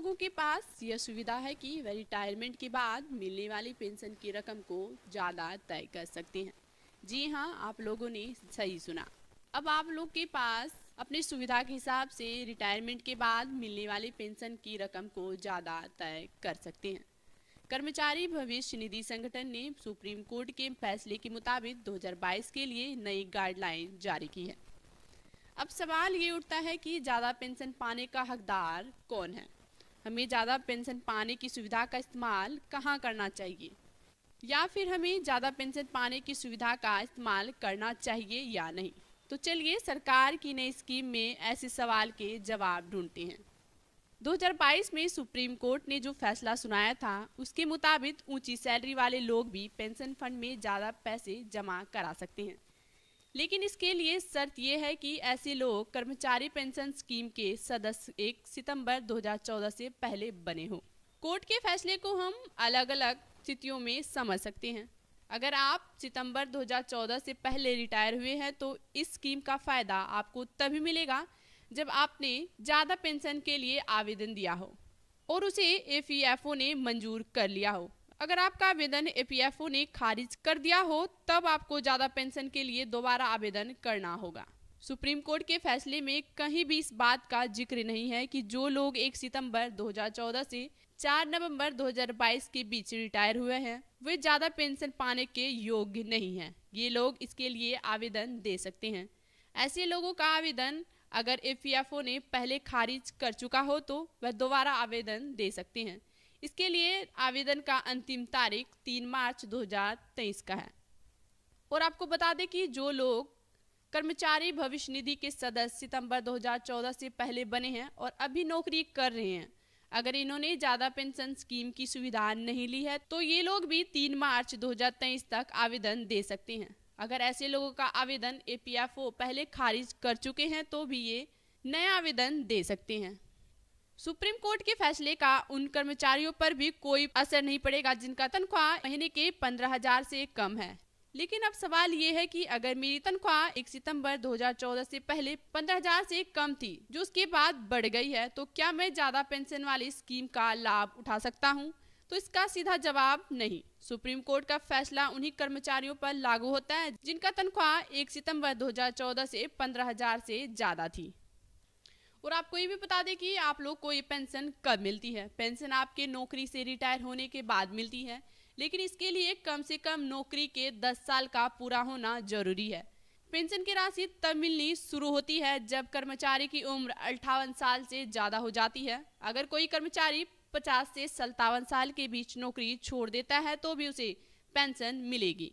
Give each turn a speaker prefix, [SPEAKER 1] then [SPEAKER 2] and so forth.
[SPEAKER 1] लोगों के पास यह सुविधा है कि वह रिटायरमेंट के बाद मिलने वाली पेंशन की रकम को ज़्यादा तय कर सकते हैं। जी हाँ आप लोगों ने सही सुना। अब आप लोग के पास अपनी सुविधा के हिसाब से रिटायरमेंट के बाद मिलने वाली पेंशन की रकम को ज़्यादा तय कर सकते हैं। कर्मचारी भविष्य निधि संगठन ने सुप्रीम कोर्ट के फैसले के मुताबिक 2022 के लिए नई गाइडलाइन जारी की है। अब सवाल ये उठता है कि ज़्यादा पेंशन पाने का हकदार कौन है? हमें ज़्यादा पेंशन पाने की सुविधा का इस्तेमाल कहाँ करना चाहिए? या फिर हमें ज़्यादा पेंशन पाने की सुविधा का इस्तेमाल करना चाहिए या नहीं? तो चलिए सरकार की नई स्कीम में ऐसे सवाल के जवाब ढूंढते हैं। 2022 में सुप्रीम कोर्ट ने जो फैसला सुनाया था, उसके मुताबिक ऊँची सैलरी वाले लोग भी पेंशन फंड में ज़्यादा पैसे जमा करा सकते हैं। लेकिन इसके लिए शर्त यह है कि ऐसे लोग कर्मचारी पेंशन स्कीम के सदस्य एक सितंबर 2014 से पहले बने हो। कोर्ट के फैसले को हम अलग अलग स्थितियों में समझ सकते हैं। अगर आप सितंबर 2014 से पहले रिटायर हुए हैं तो इस स्कीम का फ़ायदा आपको तभी मिलेगा जब आपने ज़्यादा पेंशन के लिए आवेदन दिया हो और उसे ए ने मंजूर कर लिया हो। अगर आपका आवेदन एपीएफओ ने खारिज कर दिया हो, तब आपको ज़्यादा पेंशन के लिए दोबारा आवेदन करना होगा। सुप्रीम कोर्ट के फैसले में कहीं भी इस बात का ज़िक्र नहीं है कि जो लोग 1 सितंबर 2014 से 4 नवंबर 2022 के बीच रिटायर हुए हैं, वे ज़्यादा पेंशन पाने के योग्य नहीं हैं। ये लोग इसके लिए आवेदन दे सकते हैं। ऐसे लोगों का आवेदन अगर एपीएफओ ने पहले खारिज कर चुका हो तो वह दोबारा आवेदन दे सकते हैं। इसके लिए आवेदन का अंतिम तारीख तीन मार्च 2023 का है। और आपको बता दें कि जो लोग कर्मचारी भविष्य निधि के सदस्य सितंबर 2014 से पहले बने हैं और अभी नौकरी कर रहे हैं, अगर इन्होंने ज़्यादा पेंशन स्कीम की सुविधा नहीं ली है तो ये लोग भी तीन मार्च 2023 तक आवेदन दे सकते हैं। अगर ऐसे लोगों का आवेदन ए पहले खारिज कर चुके हैं तो भी ये नया आवेदन दे सकते हैं। सुप्रीम कोर्ट के फैसले का उन कर्मचारियों पर भी कोई असर नहीं पड़ेगा जिनका तनख्वाह महीने के पंद्रह हज़ार से कम है। लेकिन अब सवाल ये है कि अगर मेरी तनख्वाह एक सितंबर 2014 से पहले पंद्रह हज़ार से कम थी, जो उसके बाद बढ़ गई है तो क्या मैं ज़्यादा पेंशन वाली स्कीम का लाभ उठा सकता हूँ? तो इसका सीधा जवाब नहीं। सुप्रीम कोर्ट का फैसला उन्हीं कर्मचारियों पर लागू होता है जिनका तनख्वाह एक सितंबर 2014 से पंद्रह हज़ार से ज़्यादा थी। और आपको ये भी बता दें कि आप लोग को ये पेंशन कब मिलती है? पेंशन आपके नौकरी से रिटायर होने के बाद मिलती है, लेकिन इसके लिए कम से कम नौकरी के 10 साल का पूरा होना ज़रूरी है। पेंशन की राशि तब मिलनी शुरू होती है जब कर्मचारी की उम्र अट्ठावन साल से ज़्यादा हो जाती है। अगर कोई कर्मचारी 50 से सत्तावन साल के बीच नौकरी छोड़ देता है तो भी उसे पेंशन मिलेगी।